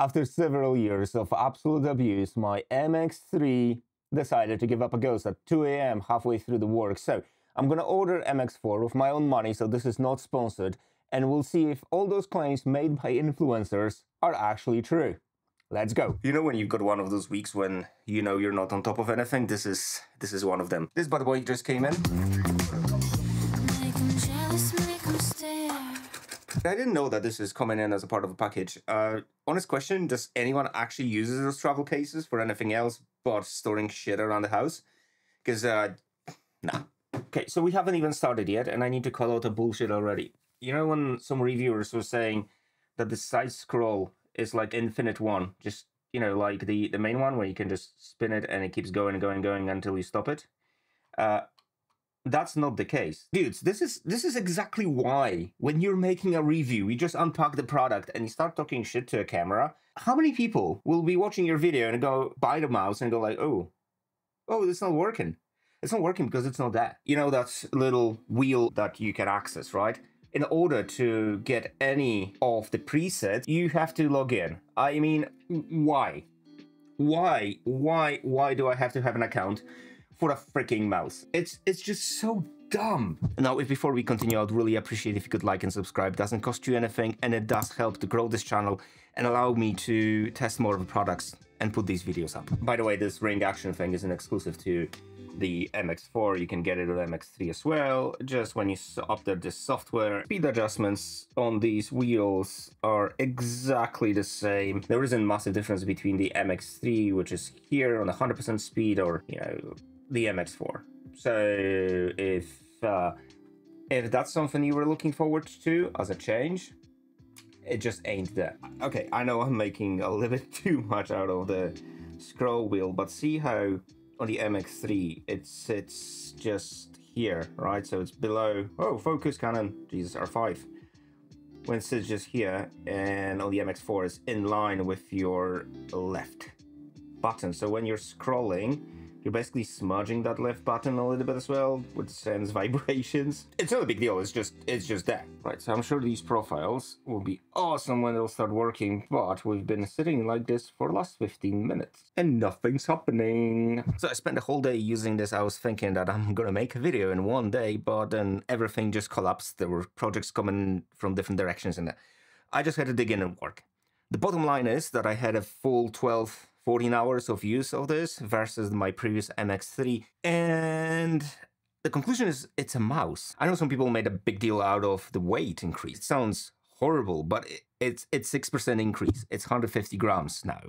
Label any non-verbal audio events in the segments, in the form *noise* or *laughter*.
After several years of absolute abuse, my MX3 decided to give up a ghost at 2 a.m. halfway through the work. So I'm gonna order MX4 with my own money, so this is not sponsored, and we'll see if all those claims made by influencers are actually true. Let's go. You know when you've got one of those weeks when you know you're not on top of anything? This is this is one of them. This by the way just came in. I didn't know that this is coming in as a part of a package. Uh, honest question: Does anyone actually use those travel cases for anything else but storing shit around the house? Because uh, nah. Okay, so we haven't even started yet, and I need to call out a bullshit already. You know when some reviewers were saying that the side scroll is like Infinite One, just you know, like the the main one where you can just spin it and it keeps going and going and going until you stop it. Uh, that's not the case. Dudes this is this is exactly why when you're making a review you just unpack the product and you start talking shit to a camera how many people will be watching your video and go buy the mouse and go like oh oh it's not working. It's not working because it's not that you know that little wheel that you can access right? In order to get any of the presets you have to log in. I mean why? Why why why do i have to have an account for a freaking mouse. It's it's just so dumb. Now, if before we continue, I'd really appreciate if you could like and subscribe. It doesn't cost you anything, and it does help to grow this channel and allow me to test more of the products and put these videos up. By the way, this ring action thing isn't exclusive to the MX4. You can get it on MX3 as well. Just when you update this software, speed adjustments on these wheels are exactly the same. There isn't massive difference between the MX3, which is here on 100% speed, or you know the MX4. So if uh, if that's something you were looking forward to as a change, it just ain't there. Okay, I know I'm making a little *laughs* bit too much out of the scroll wheel, but see how on the MX3 it sits just here, right? So it's below. Oh, focus Canon, Jesus R5. When it sits just here, and on the MX4 is in line with your left button. So when you're scrolling, you're basically smudging that left button a little bit as well, which sends vibrations. It's not a big deal, it's just it's just that. Right, so I'm sure these profiles will be awesome when they'll start working, but we've been sitting like this for the last 15 minutes and nothing's happening. So I spent the whole day using this. I was thinking that I'm gonna make a video in one day, but then everything just collapsed. There were projects coming from different directions and I just had to dig in and work. The bottom line is that I had a full 12, 14 hours of use of this versus my previous MX3. And the conclusion is it's a mouse. I know some people made a big deal out of the weight increase. It sounds horrible, but it- it's it's 6% increase. It's 150 grams now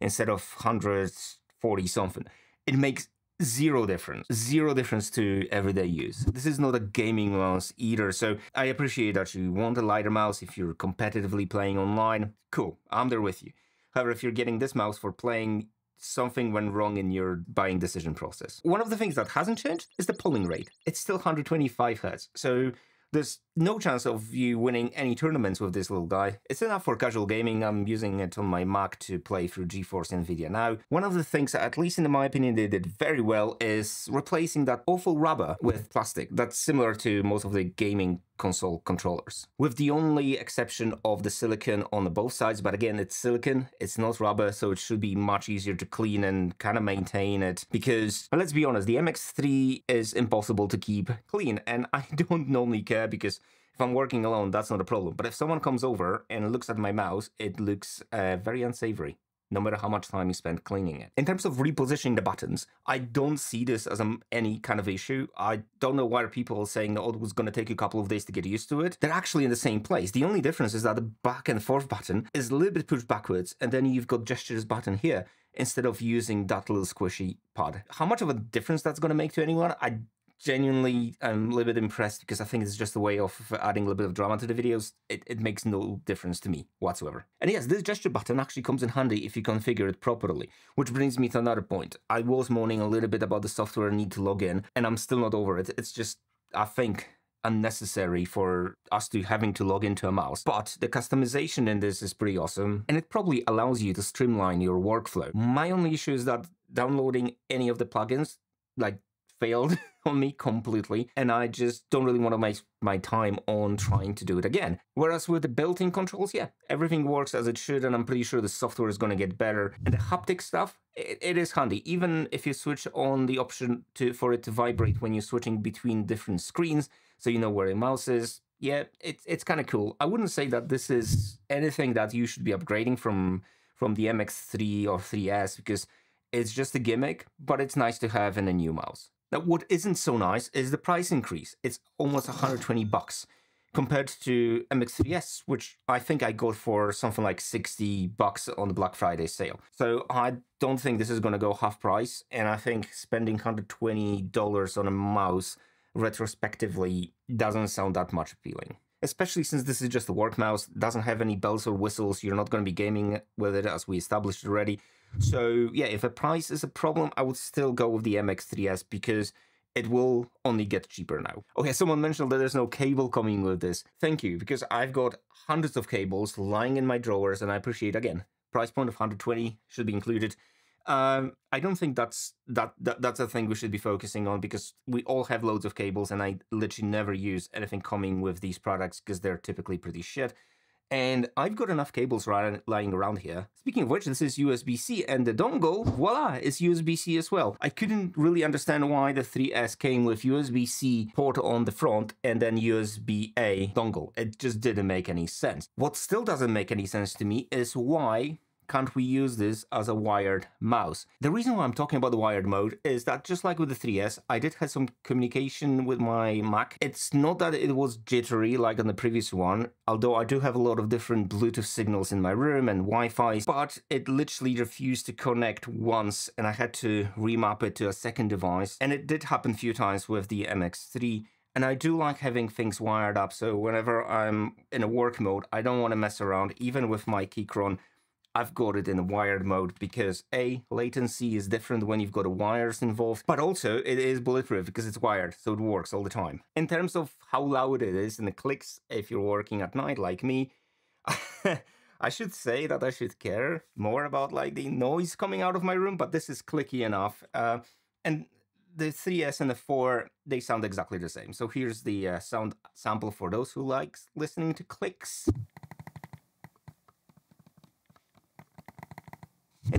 instead of 140 something. It makes zero difference zero difference to everyday use this is not a gaming mouse either so i appreciate that you want a lighter mouse if you're competitively playing online cool i'm there with you however if you're getting this mouse for playing something went wrong in your buying decision process one of the things that hasn't changed is the polling rate it's still 125 hertz so there's no chance of you winning any tournaments with this little guy. It's enough for casual gaming. I'm using it on my Mac to play through GeForce NVIDIA now. One of the things, at least in my opinion, they did very well is replacing that awful rubber with plastic that's similar to most of the gaming console controllers. With the only exception of the silicon on both sides, but again, it's silicon, it's not rubber, so it should be much easier to clean and kind of maintain it. Because, well, let's be honest, the MX3 is impossible to keep clean, and *laughs* I don't normally care because if I'm working alone, that's not a problem. But if someone comes over and looks at my mouse, it looks uh, very unsavory. No matter how much time you spend cleaning it. In terms of repositioning the buttons, I don't see this as a, any kind of issue. I don't know why people are saying that oh, it was going to take you a couple of days to get used to it. They're actually in the same place. The only difference is that the back and forth button is a little bit pushed backwards, and then you've got gestures button here instead of using that little squishy pad. How much of a difference that's going to make to anyone, I genuinely I'm a little bit impressed because I think it's just a way of adding a little bit of drama to the videos. It, it makes no difference to me whatsoever. And yes, this gesture button actually comes in handy if you configure it properly. Which brings me to another point. I was moaning a little bit about the software need to log in, and I'm still not over it. It's just, I think, unnecessary for us to having to log into a mouse. But the customization in this is pretty awesome, and it probably allows you to streamline your workflow. My only issue is that downloading any of the plugins, like failed *laughs* *laughs* on me completely, and I just don't really want to waste my time on trying to do it again. Whereas with the built-in controls, yeah, everything works as it should, and I'm pretty sure the software is going to get better. And the haptic stuff, it, it is handy. Even if you switch on the option to for it to vibrate when you're switching between different screens, so you know where your mouse is. Yeah, it's it's kind of cool. I wouldn't say that this is anything that you should be upgrading from from the MX3 or 3S because it's just a gimmick, but it's nice to have in a new mouse. Now, what isn't so nice is the price increase. It's almost 120 bucks compared to MX3S, which I think I got for something like 60 bucks on the Black Friday sale. So I don't think this is going to go half price, and I think spending $120 on a mouse retrospectively doesn't sound that much appealing. Especially since this is just a work mouse, doesn't have any bells or whistles, you're not going to be gaming with it as we established already. So yeah, if a price is a problem, I would still go with the MX3S because it will only get cheaper now. Okay, someone mentioned that there's no cable coming with this. Thank you, because I've got hundreds of cables lying in my drawers and I appreciate, again, price point of 120 should be included. Um, I don't think that's that, that that's a thing we should be focusing on because we all have loads of cables and I literally never use anything coming with these products because they're typically pretty shit. And I've got enough cables lying around here. Speaking of which, this is USB-C and the dongle, voila, is USB-C as well. I couldn't really understand why the 3S came with USB-C port on the front and then USB-A dongle. It just didn't make any sense. What still doesn't make any sense to me is why can't we use this as a wired mouse? The reason why I'm talking about the wired mode is that just like with the 3S, I did have some communication with my Mac. It's not that it was jittery like on the previous one, although I do have a lot of different Bluetooth signals in my room and Wi-Fi, but it literally refused to connect once and I had to remap it to a second device. And it did happen a few times with the MX3. And I do like having things wired up, so whenever I'm in a work mode, I don't want to mess around, even with my Keychron I've got it in wired mode because A, latency is different when you've got wires involved, but also it is bulletproof because it's wired, so it works all the time. In terms of how loud it is and the clicks, if you're working at night like me, *laughs* I should say that I should care more about like the noise coming out of my room, but this is clicky enough. Uh, and the 3S and the 4, they sound exactly the same. So here's the uh, sound sample for those who like listening to clicks.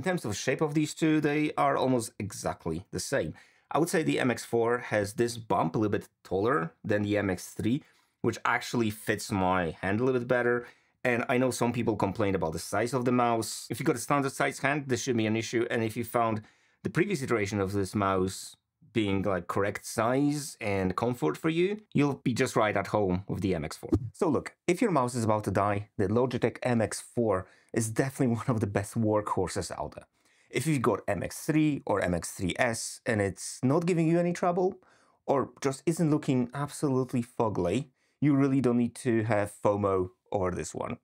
Terms of shape of these two, they are almost exactly the same. I would say the MX4 has this bump a little bit taller than the MX3, which actually fits my hand a little bit better. And I know some people complain about the size of the mouse. If you got a standard size hand, this should be an issue. And if you found the previous iteration of this mouse being like correct size and comfort for you, you'll be just right at home with the MX4. So look, if your mouse is about to die, the Logitech MX4 is definitely *laughs* one of the best workhorses out there. If you've got MX3 or MX3S and it's not giving you any trouble, or just isn't looking absolutely fugly, you really don't need to have FOMO over this one.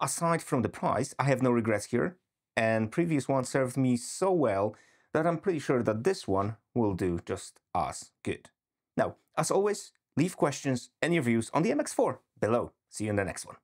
Aside from the price, I have no regrets here, and previous one served me so well that I'm pretty sure that this one will do just as good. Now, as always, leave questions and your views on the MX4 below. See you in the next one.